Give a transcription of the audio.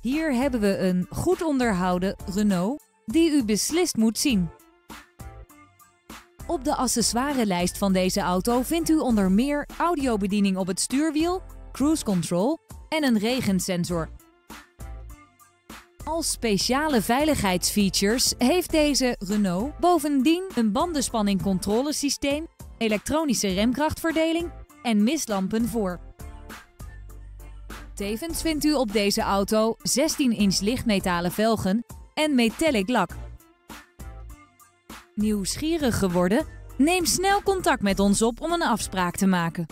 Hier hebben we een goed onderhouden Renault die u beslist moet zien. Op de accessoirelijst van deze auto vindt u onder meer audiobediening op het stuurwiel, cruise control en een regensensor. Als speciale veiligheidsfeatures heeft deze Renault bovendien een bandenspanning-controlesysteem, elektronische remkrachtverdeling en mistlampen voor. Tevens vindt u op deze auto 16-inch lichtmetalen velgen en metallic lak. Nieuwsgierig geworden? Neem snel contact met ons op om een afspraak te maken.